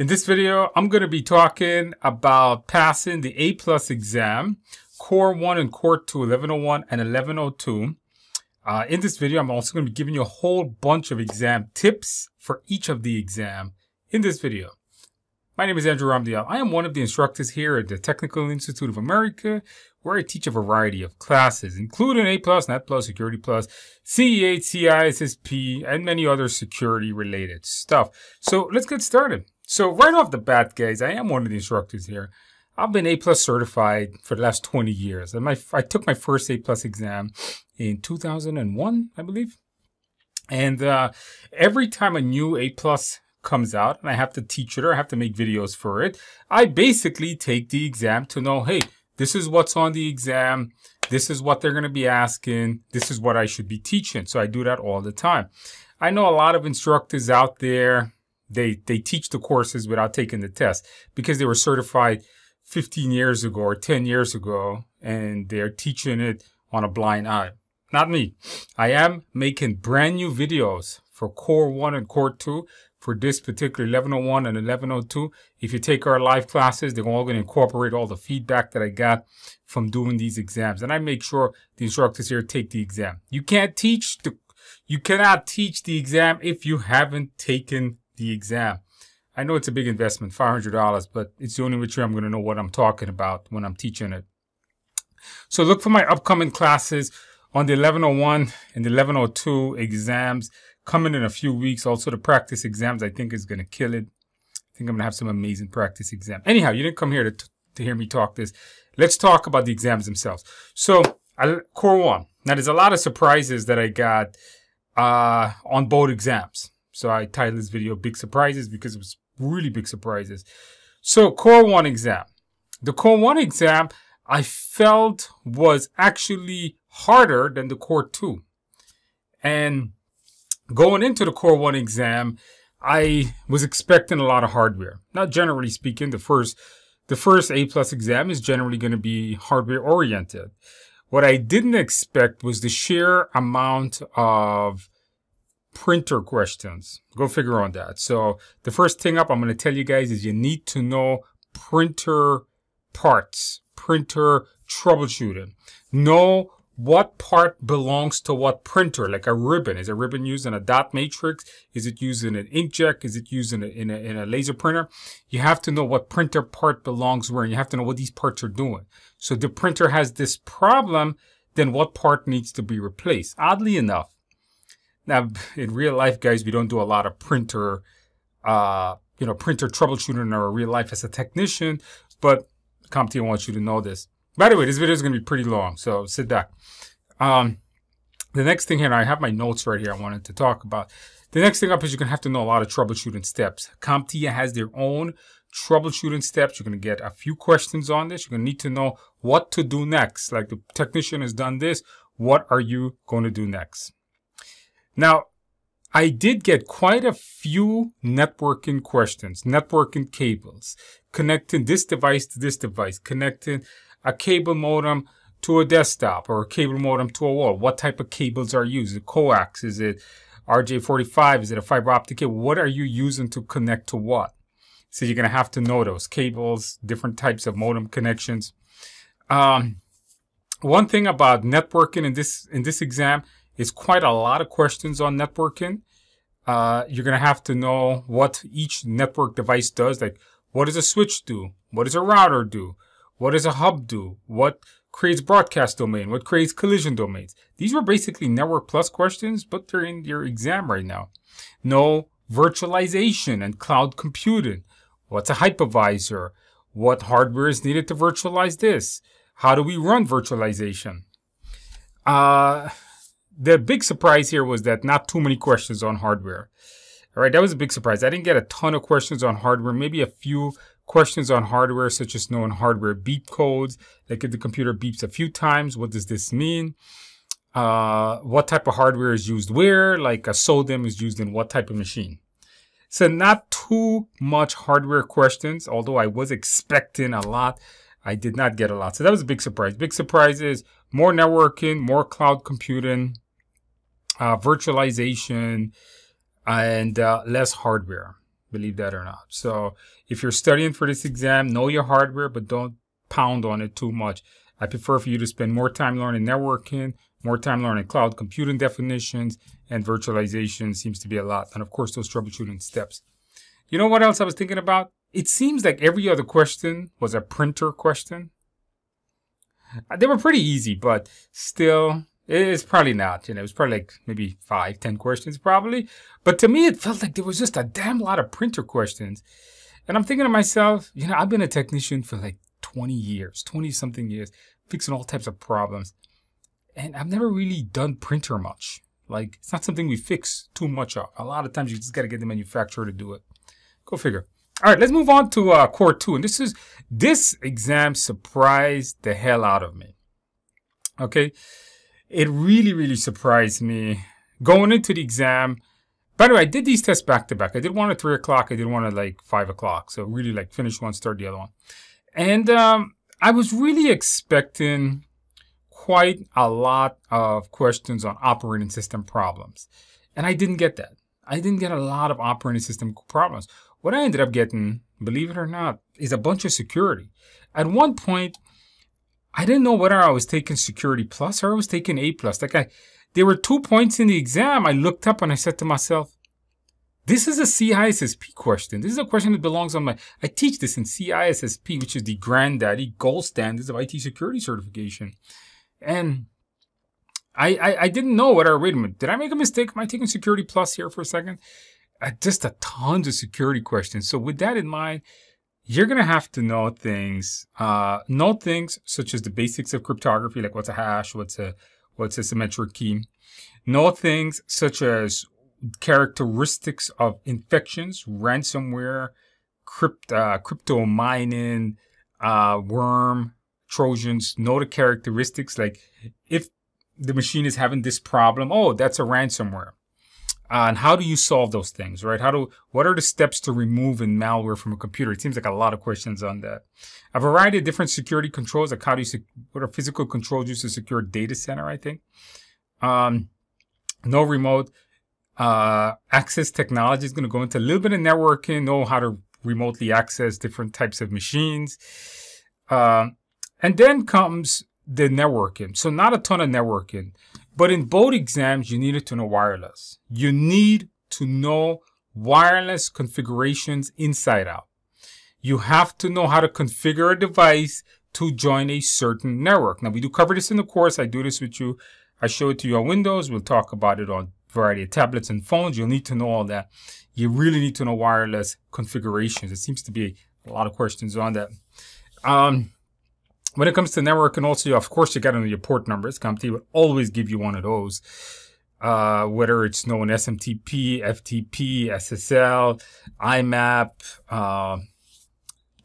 In this video, I'm going to be talking about passing the A plus exam, Core 1 and Core 2, 1101 and 1102. Uh, in this video, I'm also going to be giving you a whole bunch of exam tips for each of the exam in this video. My name is Andrew Ramdayal. I am one of the instructors here at the Technical Institute of America, where I teach a variety of classes, including A+, Net Security CEH, CISSP, and many other security-related stuff. So let's get started. So right off the bat, guys, I am one of the instructors here. I've been A plus certified for the last 20 years. And my I took my first A plus exam in 2001, I believe. And uh, every time a new A plus comes out and I have to teach it or I have to make videos for it, I basically take the exam to know, hey, this is what's on the exam. This is what they're going to be asking. This is what I should be teaching. So I do that all the time. I know a lot of instructors out there they they teach the courses without taking the test because they were certified 15 years ago or 10 years ago and they're teaching it on a blind eye. Not me. I am making brand new videos for Core 1 and Core 2 for this particular 1101 and 1102. If you take our live classes, they're all going to incorporate all the feedback that I got from doing these exams. And I make sure the instructors here take the exam. You can't teach the, you cannot teach the exam if you haven't taken the exam. I know it's a big investment, $500, but it's the only way I'm going to know what I'm talking about when I'm teaching it. So look for my upcoming classes on the 1101 and the 1102 exams coming in a few weeks. Also the practice exams, I think is going to kill it. I think I'm going to have some amazing practice exam. Anyhow, you didn't come here to, to hear me talk this. Let's talk about the exams themselves. So core one. Now there's a lot of surprises that I got uh, on both exams. So I titled this video Big Surprises because it was really big surprises. So Core 1 exam. The Core 1 exam I felt was actually harder than the Core 2. And going into the Core 1 exam, I was expecting a lot of hardware. Now, generally speaking, the first the first A plus exam is generally going to be hardware oriented. What I didn't expect was the sheer amount of printer questions. Go figure on that. So the first thing up I'm going to tell you guys is you need to know printer parts, printer troubleshooting. Know what part belongs to what printer, like a ribbon. Is a ribbon used in a dot matrix? Is it used in an inkjet? Is it used in a, in a, in a laser printer? You have to know what printer part belongs where, and you have to know what these parts are doing. So the printer has this problem, then what part needs to be replaced? Oddly enough, now, in real life, guys, we don't do a lot of printer, uh, you know, printer troubleshooting in our real life as a technician, but CompTIA wants you to know this. By the way, this video is going to be pretty long, so sit back. Um, the next thing here, I have my notes right here I wanted to talk about. The next thing up is you're going to have to know a lot of troubleshooting steps. CompTIA has their own troubleshooting steps. You're going to get a few questions on this. You're going to need to know what to do next. Like the technician has done this. What are you going to do next? Now, I did get quite a few networking questions, networking cables, connecting this device to this device, connecting a cable modem to a desktop or a cable modem to a wall. What type of cables are used? Is it coax? Is it RJ45? Is it a fiber optic cable? What are you using to connect to what? So you're going to have to know those cables, different types of modem connections. Um, one thing about networking in this in this exam is quite a lot of questions on networking. Uh, you're going to have to know what each network device does. Like, what does a switch do? What does a router do? What does a hub do? What creates broadcast domain? What creates collision domains? These were basically network plus questions, but they're in your exam right now. Know virtualization and cloud computing. What's a hypervisor? What hardware is needed to virtualize this? How do we run virtualization? Uh, the big surprise here was that not too many questions on hardware. All right, that was a big surprise. I didn't get a ton of questions on hardware, maybe a few questions on hardware, such as knowing hardware beep codes. Like if the computer beeps a few times, what does this mean? Uh, what type of hardware is used where? Like a SODIMM is used in what type of machine? So not too much hardware questions, although I was expecting a lot. I did not get a lot. So that was a big surprise. Big surprise is more networking, more cloud computing, uh, virtualization, and uh, less hardware. believe that or not. So if you're studying for this exam, know your hardware, but don't pound on it too much. I prefer for you to spend more time learning networking, more time learning cloud computing definitions, and virtualization seems to be a lot. And of course, those troubleshooting steps. You know what else I was thinking about? It seems like every other question was a printer question. Uh, they were pretty easy, but still, it's probably not. You know, it was probably like maybe five, ten questions probably. But to me, it felt like there was just a damn lot of printer questions. And I'm thinking to myself, you know, I've been a technician for like 20 years, 20 something years, fixing all types of problems. And I've never really done printer much. Like, it's not something we fix too much of. A lot of times you just got to get the manufacturer to do it. Go figure. All right, let's move on to uh, core two. And this is, this exam surprised the hell out of me. Okay. It really, really surprised me going into the exam. By the way, I did these tests back to back. I did one at three o'clock. I did one at like five o'clock. So really like finish one, start the other one. And um, I was really expecting quite a lot of questions on operating system problems. And I didn't get that. I didn't get a lot of operating system problems. What I ended up getting, believe it or not, is a bunch of security. At one point, I didn't know whether I was taking security plus or I was taking A plus. Like I, there were two points in the exam. I looked up and I said to myself, this is a CISSP question. This is a question that belongs on my, I teach this in CISSP, which is the granddaddy gold standards of IT security certification. And I, I, I didn't know what I, wait a minute, did I make a mistake? Am I taking security plus here for a second? Just a tons of security questions. So with that in mind, you're going to have to know things, uh, know things such as the basics of cryptography, like what's a hash, what's a, what's a symmetric key. Know things such as characteristics of infections, ransomware, crypt, uh, crypto mining, uh, worm, Trojans. Know the characteristics. Like if the machine is having this problem, oh, that's a ransomware. And how do you solve those things, right? How do, what are the steps to removing malware from a computer? It seems like a lot of questions on that. A variety of different security controls, like how do you, what are physical controls used to secure data center, I think. Um, know remote, uh, access technology is going to go into a little bit of networking, know how to remotely access different types of machines. Um, and then comes the networking. So not a ton of networking. But in both exams, you needed to know wireless. You need to know wireless configurations inside out. You have to know how to configure a device to join a certain network. Now, we do cover this in the course. I do this with you. I show it to you on Windows. We'll talk about it on variety of tablets and phones. You'll need to know all that. You really need to know wireless configurations. It seems to be a lot of questions on that. Um, when it comes to networking, also, of course, you got to know your port numbers. CompTIA will always give you one of those. Uh, whether it's known SMTP, FTP, SSL, IMAP, uh,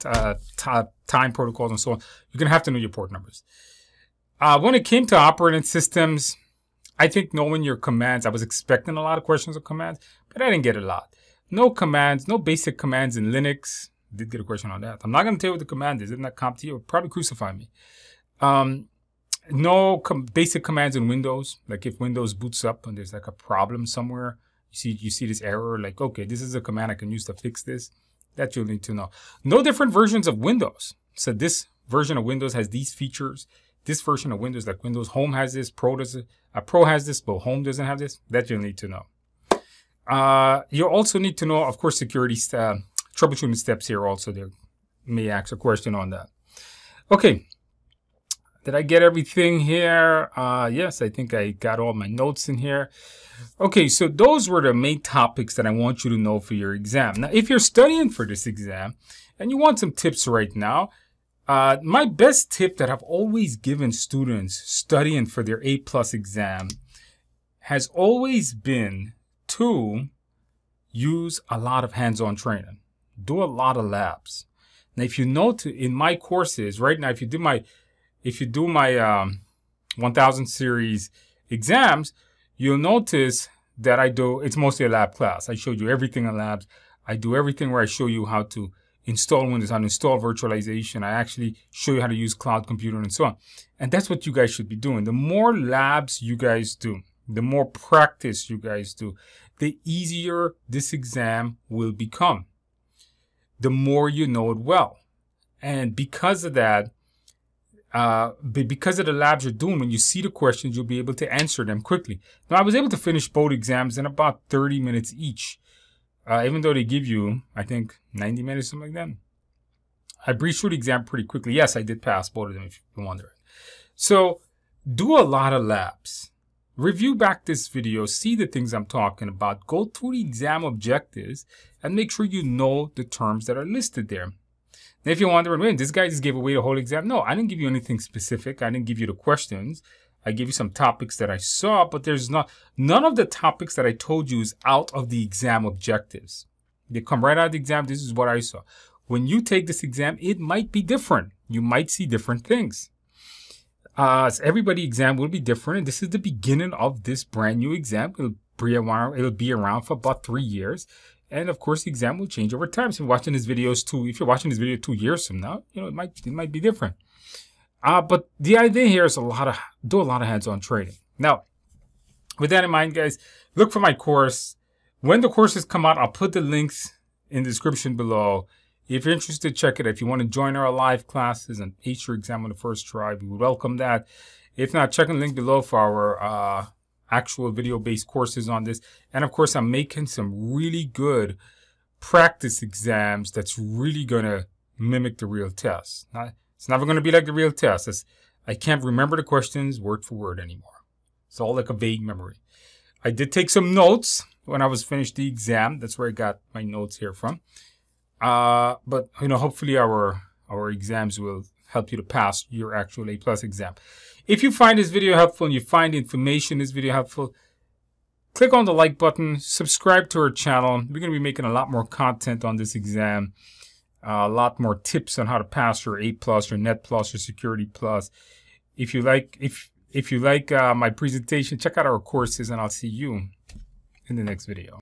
uh, time protocols, and so on. You're going to have to know your port numbers. Uh, when it came to operating systems, I think knowing your commands, I was expecting a lot of questions of commands, but I didn't get a lot. Know commands, know basic commands in Linux, did get a question on that. I'm not going to tell you what the command is. Isn't that CompTIA? It'll probably crucify me. Um, know com basic commands in Windows. Like if Windows boots up and there's like a problem somewhere, you see you see this error. Like okay, this is a command I can use to fix this. That you'll need to know. No different versions of Windows. So this version of Windows has these features. This version of Windows, like Windows Home has this, Pro does it, uh, Pro has this, but Home doesn't have this. That you'll need to know. Uh, you also need to know, of course, security uh, troubleshooting steps here also. There may ask a question on that. Okay. Did I get everything here? Uh, yes, I think I got all my notes in here. Okay, so those were the main topics that I want you to know for your exam. Now, if you're studying for this exam and you want some tips right now, uh, my best tip that I've always given students studying for their A plus exam has always been to use a lot of hands-on training do a lot of labs. Now, if you note in my courses right now, if you do my, if you do my um, 1000 series exams, you'll notice that I do, it's mostly a lab class. I showed you everything in labs. I do everything where I show you how to install Windows, how to install virtualization. I actually show you how to use cloud computing and so on. And that's what you guys should be doing. The more labs you guys do, the more practice you guys do, the easier this exam will become. The more you know it well. And because of that, uh, because of the labs you're doing, when you see the questions, you'll be able to answer them quickly. Now, I was able to finish both exams in about 30 minutes each, uh, even though they give you, I think, 90 minutes, something like that. I breezed through the exam pretty quickly. Yes, I did pass both of them, if you're wondering. So, do a lot of labs. Review back this video, see the things I'm talking about, go through the exam objectives, and make sure you know the terms that are listed there. Now, if you're wondering, man, this guy just gave away the whole exam. No, I didn't give you anything specific. I didn't give you the questions. I gave you some topics that I saw, but there's not, none of the topics that I told you is out of the exam objectives. They come right out of the exam. This is what I saw. When you take this exam, it might be different. You might see different things. Uh, so everybody exam will be different. This is the beginning of this brand new exam. It'll be around, it'll be around for about three years. And of course, the exam will change over time. So if you're watching this videos two, if you're watching this video two years from now, you know, it might, it might be different. Uh, but the idea here is a lot of, do a lot of hands-on training. Now, with that in mind, guys, look for my course. When the courses come out, I'll put the links in the description below. If you're interested, check it. Out. If you want to join our live classes and ace your exam on the first try, we welcome that. If not, check the link below for our uh, actual video-based courses on this. And of course, I'm making some really good practice exams that's really going to mimic the real test. Not, it's never going to be like the real test. It's, I can't remember the questions word for word anymore. It's all like a vague memory. I did take some notes when I was finished the exam. That's where I got my notes here from. Uh, but you know, hopefully our our exams will help you to pass your actual A plus exam. If you find this video helpful and you find information in this video helpful, click on the like button, subscribe to our channel. We're going to be making a lot more content on this exam, uh, a lot more tips on how to pass your A plus, your Net plus, your Security plus. If you like, if if you like uh, my presentation, check out our courses, and I'll see you in the next video.